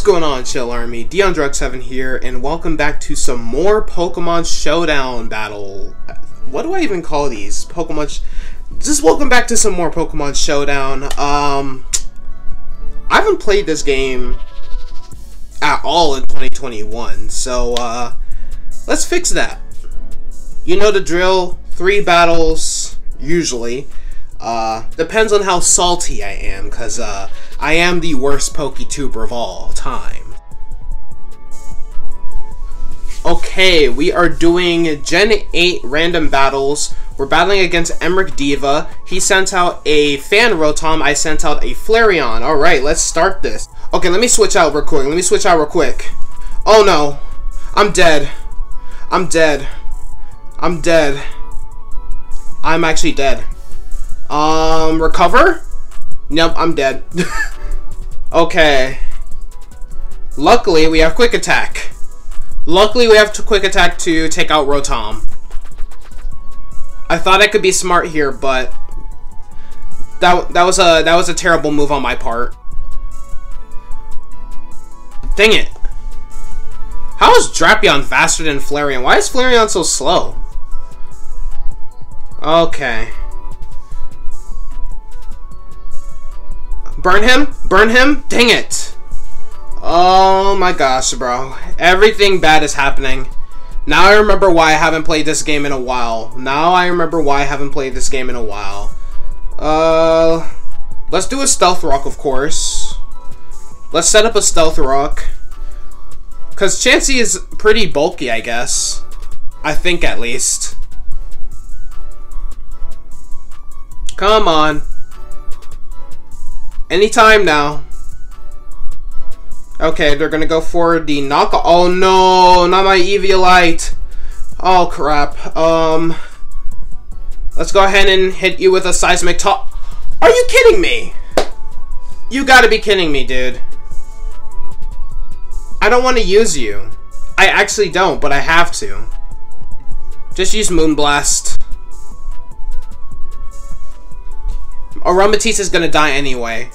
What's going on, Chill Army? Deondre Hawk 7 here, and welcome back to some more Pokemon Showdown battle. What do I even call these? Pokemon. Just welcome back to some more Pokemon Showdown. Um, I haven't played this game at all in 2021, so uh, let's fix that. You know the drill. Three battles, usually. Uh, depends on how salty I am, because uh, I am the worst PokeTuber of all time. Okay, we are doing Gen 8 random battles. We're battling against Emeric Diva. He sent out a Fan Rotom. I sent out a Flareon. Alright, let's start this. Okay, let me switch out real quick. Let me switch out real quick. Oh no. I'm dead. I'm dead. I'm dead. I'm actually dead. Um, recover? Nope, I'm dead. okay. Luckily, we have quick attack. Luckily, we have to quick attack to take out Rotom. I thought I could be smart here, but that that was a that was a terrible move on my part. Dang it. How is Drapion faster than Flareon? Why is Flareon so slow? Okay. Burn him? Burn him? Dang it! Oh my gosh, bro. Everything bad is happening. Now I remember why I haven't played this game in a while. Now I remember why I haven't played this game in a while. Uh, let's do a Stealth Rock, of course. Let's set up a Stealth Rock. Because Chansey is pretty bulky, I guess. I think, at least. Come on. Anytime now. Okay, they're gonna go for the knock. Oh no, not my Eviolite. Oh crap. Um, let's go ahead and hit you with a Seismic Toss. Are you kidding me? You gotta be kidding me, dude. I don't want to use you. I actually don't, but I have to. Just use Moonblast. Aromatisse is gonna die anyway.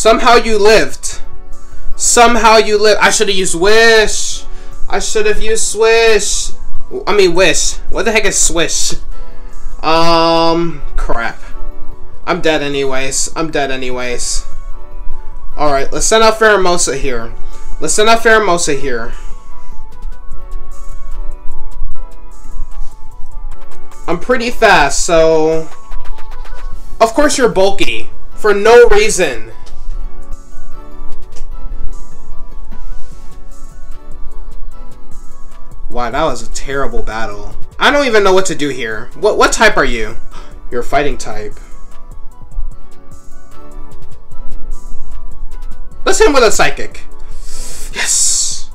Somehow you lived. Somehow you lived. I should have used Wish. I should have used Swish. I mean, Wish. What the heck is Swish? Um, crap. I'm dead anyways. I'm dead anyways. Alright, let's send out Pheromosa here. Let's send out Pheromosa here. I'm pretty fast, so... Of course you're bulky. For no reason. That was a terrible battle. I don't even know what to do here. What what type are you? You're a fighting type. Let's hit him with a psychic. Yes!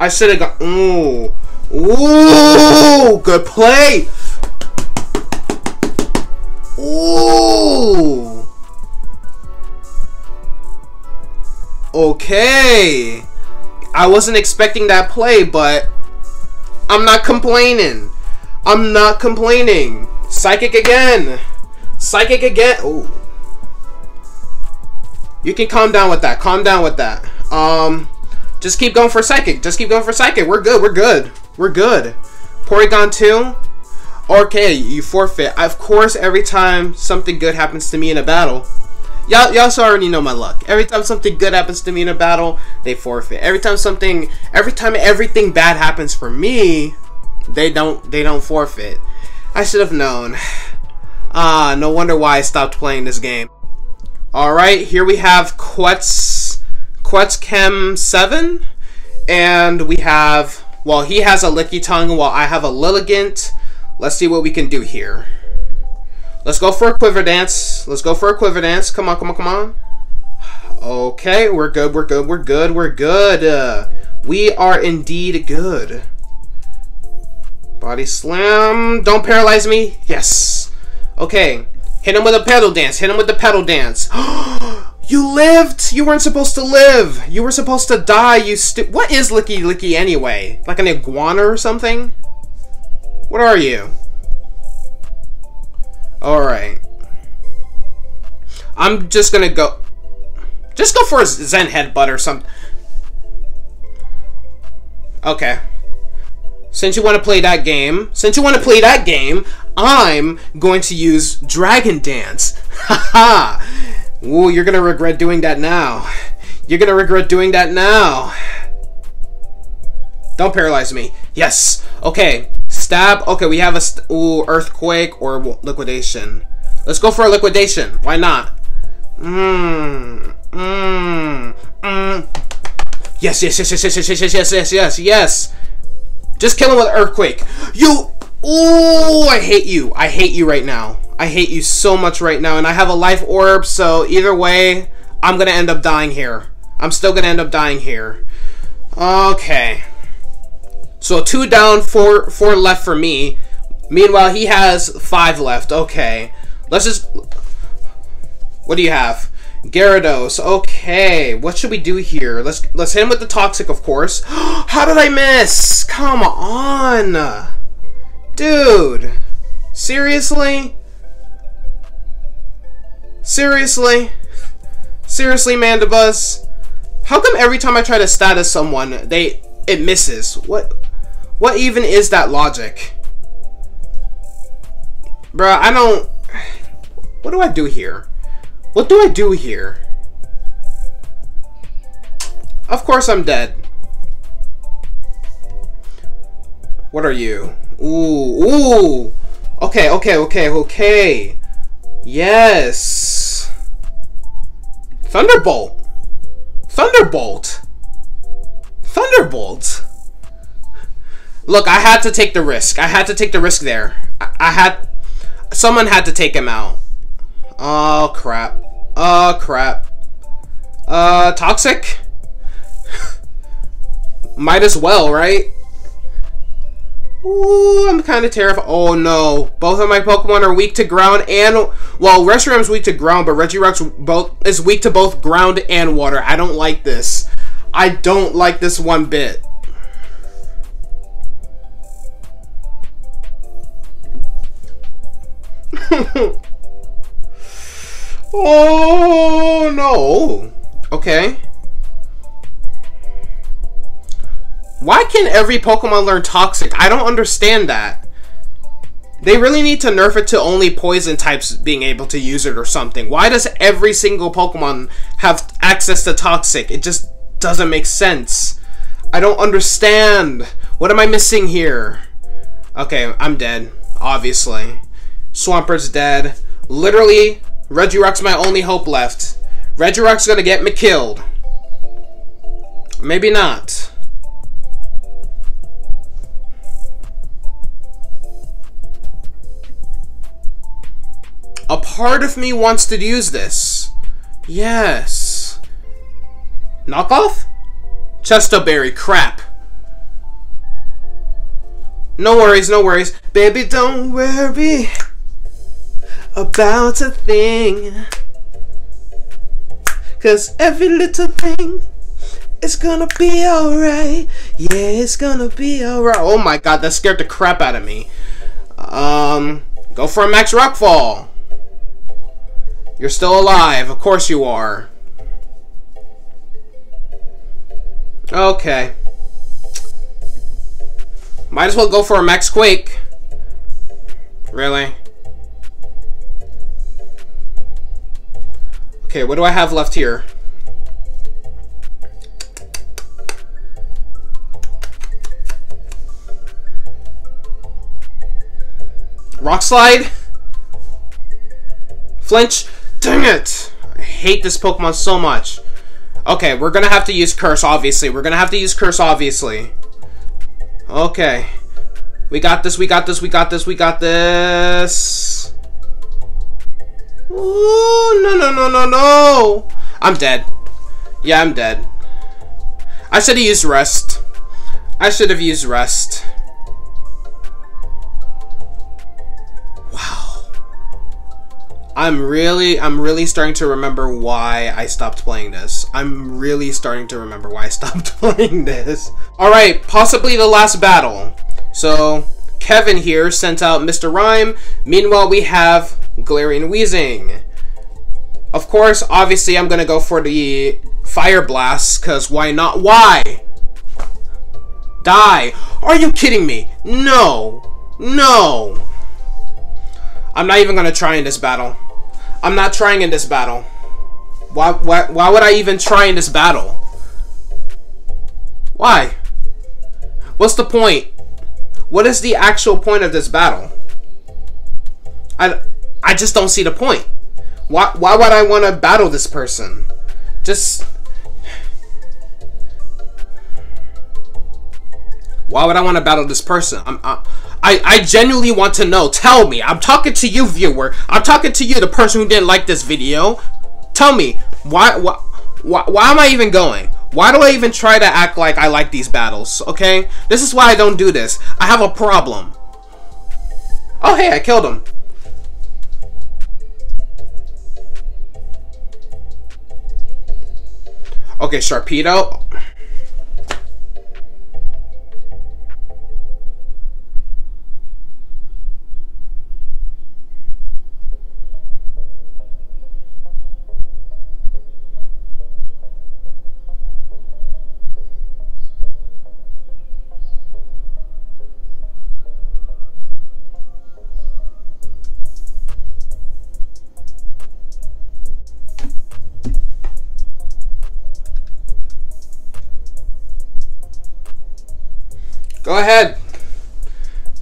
I should have gone. Ooh. Ooh! Good play! Ooh! Okay. I wasn't expecting that play, but I'm not complaining. I'm not complaining. Psychic again. Psychic again. Oh. You can calm down with that. Calm down with that. Um, just keep going for psychic. Just keep going for psychic. We're good. We're good. We're good. Porygon 2. Okay, you forfeit. Of course, every time something good happens to me in a battle, y'all y'all already know my luck. Every time something good happens to me in a battle, they forfeit. Every time something every time everything bad happens for me, they don't they don't forfeit. I should have known. Ah, no wonder why I stopped playing this game. Alright, here we have Quetz Quetzchem 7. And we have well he has a Lickitung while I have a Lilligant. Let's see what we can do here. Let's go for a quiver dance. Let's go for a quiver dance. Come on, come on, come on. Okay, we're good, we're good, we're good, we're good. Uh, we are indeed good. Body slam. Don't paralyze me. Yes. Okay. Hit him with a petal dance. Hit him with the petal dance. you lived. You weren't supposed to live. You were supposed to die. You stu- What is Lickilicky anyway? Like an iguana or something? What are you? Alright. I'm just gonna go... Just go for a Zen Headbutt or something. Okay. Since you want to play that game, since you want to play that game, I'm going to use Dragon Dance. Haha! Ooh, you're gonna regret doing that now. You're gonna regret doing that now. Don't paralyze me. Yes. Okay. Stab. Okay, we have a ooh earthquake or liquidation. Let's go for a liquidation. Why not? Mmm. Mmm. Mmm. Yes, yes, yes, yes, yes, yes, yes, yes, yes, yes, yes. Just kill him with earthquake. You. Ooh, I hate you. I hate you right now. I hate you so much right now, and I have a life orb, so either way, I'm gonna end up dying here. I'm still gonna end up dying here. Okay. So two down, four four left for me. Meanwhile, he has five left. Okay. Let's just... What do you have? Gyarados. Okay. What should we do here? Let's let's hit him with the Toxic, of course. How did I miss? Come on. Dude. Seriously? Seriously? Seriously, Mandibuzz? How come every time I try to status someone, they it misses? What what even is that logic? Bruh, I don't... What do I do here? What do I do here? Of course I'm dead. What are you? Ooh, ooh! Okay, okay, okay, okay. Yes. Thunderbolt. Thunderbolt. Thunderbolt. Look, I had to take the risk. I had to take the risk there. I, I had... Someone had to take him out. Oh, crap. Oh, crap. Uh, Toxic? Might as well, right? Ooh, I'm kind of terrified. Oh no, both of my Pokemon are weak to ground and well, Reshiram's weak to ground, but Regirock's both is weak to both ground and water. I don't like this. I don't like this one bit. oh no. Okay. Why can every Pokemon learn Toxic? I don't understand that. They really need to nerf it to only poison types being able to use it or something. Why does every single Pokemon have access to Toxic? It just doesn't make sense. I don't understand. What am I missing here? Okay, I'm dead. Obviously. Swampert's dead. Literally, Regirock's my only hope left. Regirock's gonna get me killed. Maybe not. A part of me wants to use this. Yes. Knockoff? Chesto crap. No worries, no worries. Baby, don't worry about a thing. Cause every little thing is gonna be alright. Yeah, it's gonna be alright. Oh my god, that scared the crap out of me. Um, go for a Max Rockfall. You're still alive. Of course you are. Okay. Might as well go for a Max Quake. Really? Okay, what do I have left here? Rock Slide? Flinch? Dang it! I hate this Pokemon so much. Okay, we're gonna have to use Curse, obviously. We're gonna have to use Curse, obviously. Okay. We got this, we got this, we got this, we got this. Ooh, no, no, no, no, no. I'm dead. Yeah, I'm dead. I should have used Rest. I should have used Rest. Wow. I'm really, I'm really starting to remember why I stopped playing this. I'm really starting to remember why I stopped playing this. Alright, possibly the last battle. So, Kevin here sent out Mr. Rime. Meanwhile, we have Galarian Weezing. Of course, obviously, I'm gonna go for the Fire Blast, because why not? Why? Die. Are you kidding me? No. No. I'm not even gonna try in this battle. I'm not trying in this battle. Why, why, why would I even try in this battle? Why? What's the point? What is the actual point of this battle? I, I just don't see the point. Why, why would I want to battle this person? Just... Why would I want to battle this person? I'm, I, I, I genuinely want to know. Tell me. I'm talking to you, viewer. I'm talking to you, the person who didn't like this video. Tell me, why, why, why, why am I even going? Why do I even try to act like I like these battles, okay? This is why I don't do this. I have a problem. Oh, hey, I killed him. Okay, Sharpedo. Go ahead.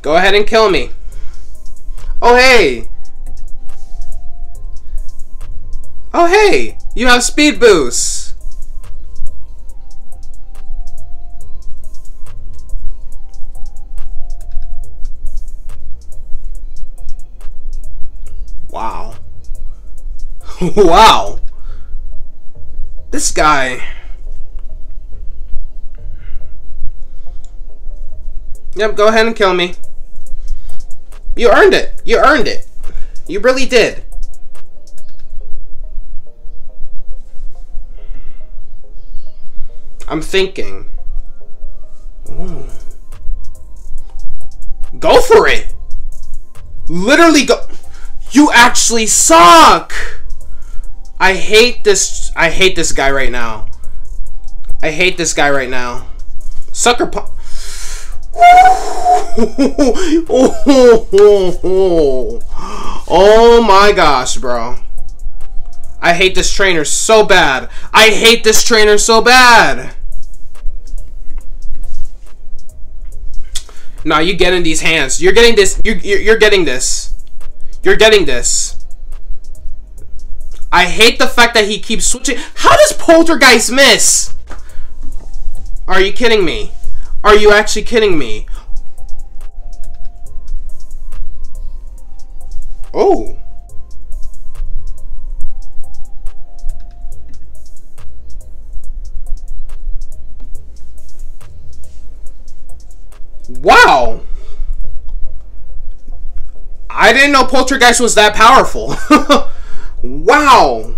Go ahead and kill me. Oh, hey. Oh, hey. You have speed boost. Wow. wow. This guy... Yep, go ahead and kill me. You earned it. You earned it. You really did. I'm thinking. Ooh. Go for it! Literally go- You actually suck! I hate this- I hate this guy right now. I hate this guy right now. Sucker punch- oh my gosh, bro. I hate this trainer so bad. I hate this trainer so bad. Nah, you get in these hands. You're getting this. You're, you're getting this. You're getting this. I hate the fact that he keeps switching. How does Poltergeist miss? Are you kidding me? Are you actually kidding me? Oh. Wow. I didn't know Poltergeist was that powerful. wow.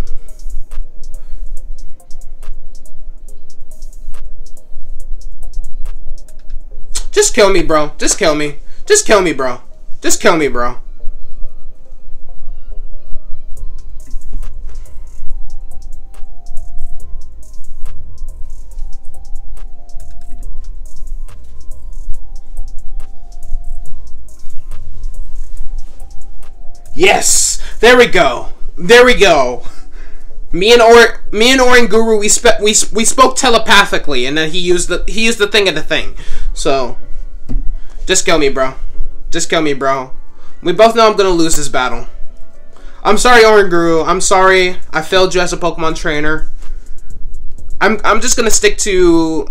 Just kill me, bro. Just kill me. Just kill me, bro. Just kill me, bro. Yes! There we go. There we go. Me and or me and Oranguru we spe we we spoke telepathically, and then he used the he used the thing of the thing. So, just kill me, bro. Just kill me, bro. We both know I'm gonna lose this battle. I'm sorry, Oranguru. I'm sorry. I failed you as a Pokemon trainer. I'm I'm just gonna stick to.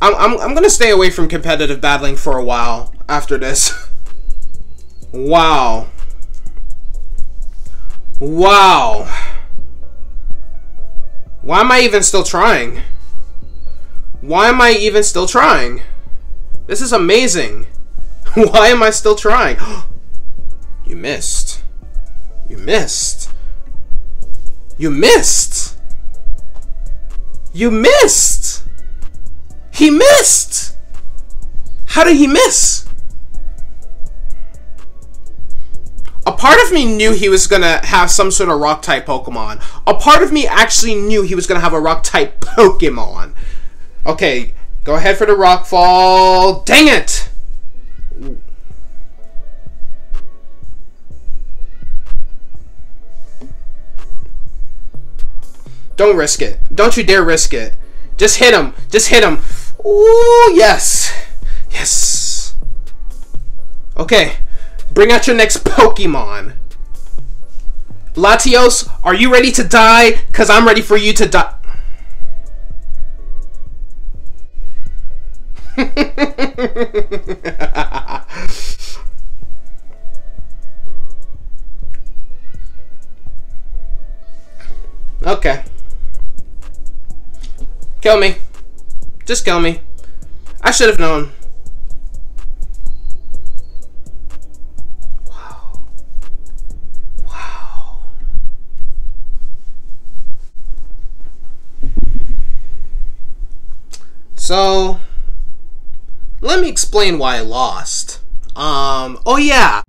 I'm I'm I'm gonna stay away from competitive battling for a while after this. wow. Wow. Why am I even still trying? Why am I even still trying? This is amazing. Why am I still trying? you missed. You missed. You missed. You missed. He missed. How did he miss? A part of me knew he was gonna have some sort of rock type Pokemon. A part of me actually knew he was gonna have a rock type Pokemon. Okay, go ahead for the rock fall. Dang it! Don't risk it. Don't you dare risk it. Just hit him. Just hit him. Ooh, yes. Yes. Okay. Bring out your next Pokemon. Latios, are you ready to die? Because I'm ready for you to die. Kill me. Just kill me. I should have known. Wow. Wow. So, let me explain why I lost. Um, oh yeah.